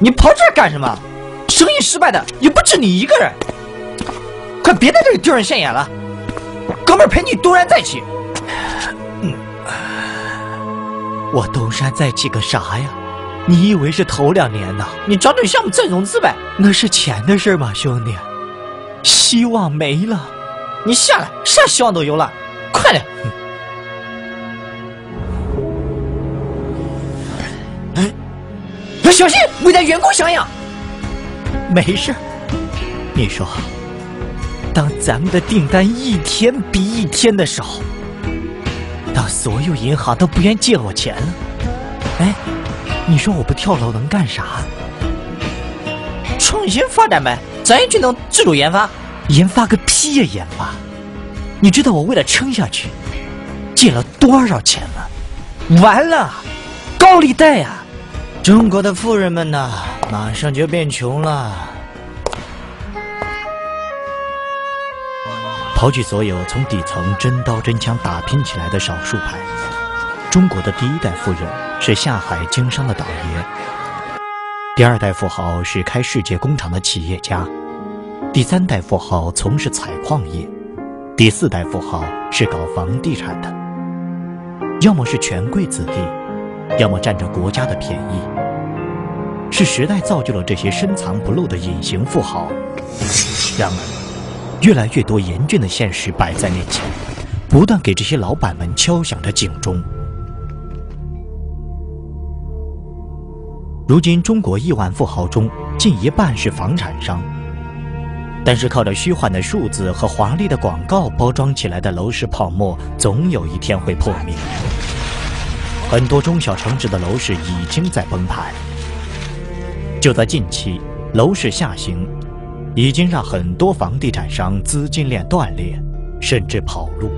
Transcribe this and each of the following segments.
你跑这儿干什么？生意失败的也不止你一个人，快别在这里丢人现眼了。哥们儿陪你东山再起。我东山再起个啥呀？你以为是头两年呢？你找点项目再融资呗。那是钱的事儿吗，兄弟？希望没了，你下来，啥希望都有了，快点！小心，为咱员工想想。没事你说，当咱们的订单一天比一天的少，当所有银行都不愿借我钱了，哎，你说我不跳楼能干啥？创新发展呗，咱也去弄自主研发。研发个屁呀！研发，你知道我为了撑下去，借了多少钱吗？完了，高利贷呀！中国的富人们呐，马上就变穷了。刨去所有从底层真刀真枪打拼起来的少数派，中国的第一代富人是下海经商的倒爷，第二代富豪是开世界工厂的企业家。第三代富豪从事采矿业，第四代富豪是搞房地产的。要么是权贵子弟，要么占着国家的便宜。是时代造就了这些深藏不露的隐形富豪。然而，越来越多严峻的现实摆在面前，不断给这些老板们敲响着警钟。如今，中国亿万富豪中，近一半是房产商。但是靠着虚幻的数字和华丽的广告包装起来的楼市泡沫，总有一天会破灭。很多中小城市的楼市已经在崩盘。就在近期，楼市下行，已经让很多房地产商资金链断裂，甚至跑路。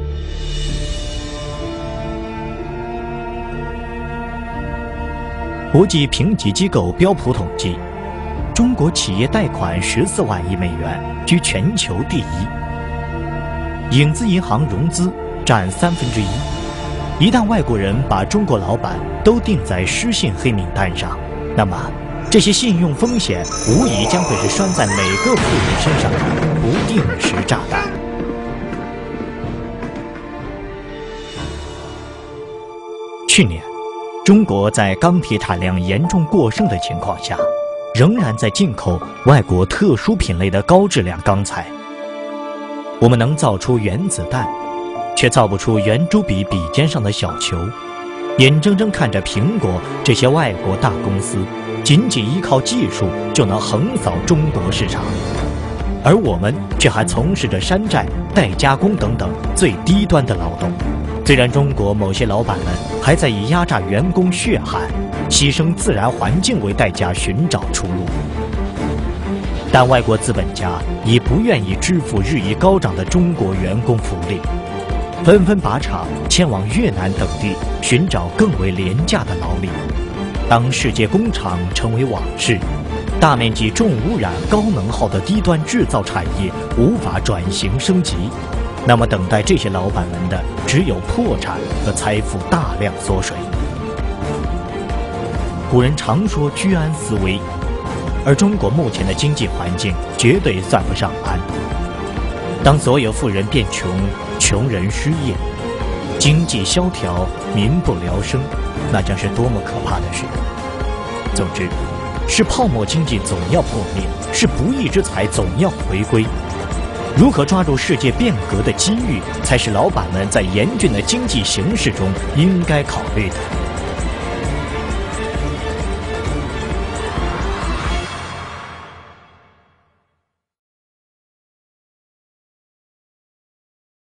国际评级机构标普统计。中国企业贷款十四万亿美元，居全球第一。影子银行融资占三分之一。一旦外国人把中国老板都定在失信黑名单上，那么这些信用风险无疑将会是拴在每个富人身上的不定时炸弹。去年，中国在钢铁产量严重过剩的情况下。仍然在进口外国特殊品类的高质量钢材。我们能造出原子弹，却造不出圆珠笔笔尖上的小球。眼睁睁看着苹果这些外国大公司，仅仅依靠技术就能横扫中国市场，而我们却还从事着山寨、代加工等等最低端的劳动。虽然中国某些老板们还在以压榨员工血汗。牺牲自然环境为代价寻找出路，但外国资本家已不愿意支付日益高涨的中国员工福利，纷纷把厂迁往越南等地寻找更为廉价的劳力。当世界工厂成为往事，大面积重污染、高能耗的低端制造产业无法转型升级，那么等待这些老板们的只有破产和财富大量缩水。古人常说居安思危，而中国目前的经济环境绝对算不上安。当所有富人变穷，穷人失业，经济萧条，民不聊生，那将是多么可怕的事！总之，是泡沫经济总要破灭，是不义之财总要回归。如何抓住世界变革的机遇，才是老板们在严峻的经济形势中应该考虑的。